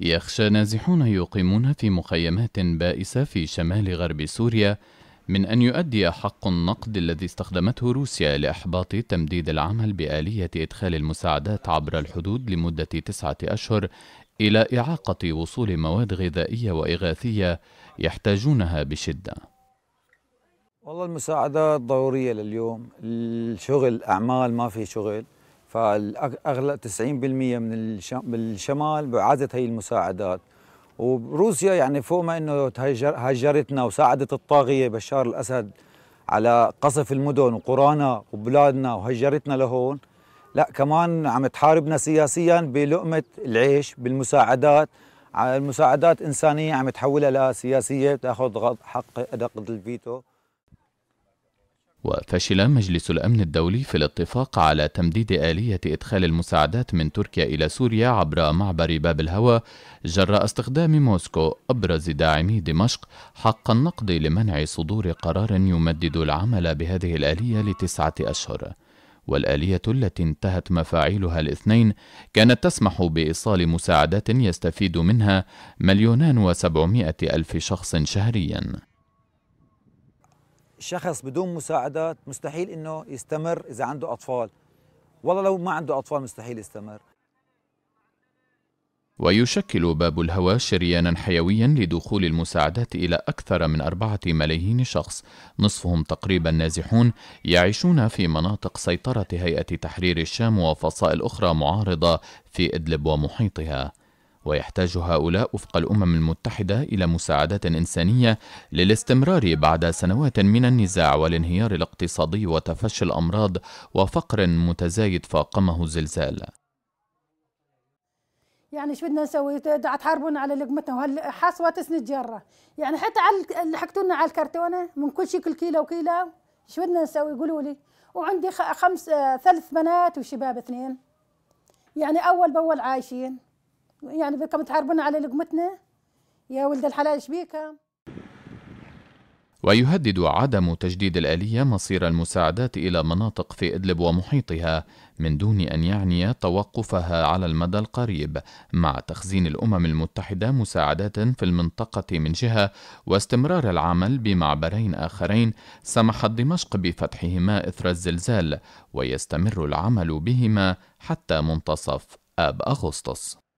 يخشى نازحون يقيمون في مخيمات بائسة في شمال غرب سوريا من أن يؤدي حق النقد الذي استخدمته روسيا لإحباط تمديد العمل بآلية إدخال المساعدات عبر الحدود لمدة تسعة أشهر إلى إعاقة وصول مواد غذائية وإغاثية يحتاجونها بشدة. والله المساعدات ضرورية لليوم. الشغل أعمال ما في شغل. فاغلب 90% من بالشمال بعازت هي المساعدات. وروسيا يعني فوق ما إنه هاجرتنا وساعدت الطاغية بشار الأسد على قصف المدن وقرانا وبلادنا وهجرتنا لهون. لا كمان عم تحاربنا سياسيا بلقمة العيش بالمساعدات. المساعدات إنسانية عم تحولها لسياسية تأخذ حق أدق الفيتو وفشل مجلس الأمن الدولي في الاتفاق على تمديد آلية إدخال المساعدات من تركيا إلى سوريا عبر معبر باب الهوى جراء استخدام موسكو أبرز داعمي دمشق حق النقد لمنع صدور قرار يمدد العمل بهذه الآلية لتسعة أشهر. والآلية التي انتهت مفاعيلها الاثنين كانت تسمح بإيصال مساعدات يستفيد منها مليونان وسبعمائة ألف شخص شهرياً. شخص بدون مساعدات مستحيل إنه يستمر إذا عنده أطفال. والله لو ما عنده أطفال مستحيل يستمر. ويشكل باب الهوى شريانا حيويا لدخول المساعدات إلى أكثر من أربعة ملايين شخص. نصفهم تقريبا نازحون يعيشون في مناطق سيطرة هيئة تحرير الشام وفصائل أخرى معارضة في إدلب ومحيطها. ويحتاج هؤلاء وفق الأمم المتحدة إلى مساعدات إنسانية للاستمرار بعد سنوات من النزاع والانهيار الاقتصادي وتفشي الأمراض وفقر متزايد فاقمه الزلزال يعني شو بدنا نسوي؟ تحاربونا على لقمتنا. وهالحصوة تسند جرة يعني حتى على اللي حكتونا على الكرتونة من كل شكل كيلو وكيلو شو بدنا نسوي؟ قولوا لي. وعندي خمس ثلاث بنات وشباب اثنين. يعني أول بأول عايشين. يعني بدكم تحاربونا على لقمتنا. يا ولد الحلال إيش ويهدد عدم تجديد الآلية مصير المساعدات إلى مناطق في إدلب ومحيطها من دون أن يعني توقفها على المدى القريب مع تخزين الأمم المتحدة مساعدات في المنطقة من جهة واستمرار العمل بمعبرين آخرين سمحت دمشق بفتحهما إثر الزلزال ويستمر العمل بهما حتى منتصف آب أغسطس.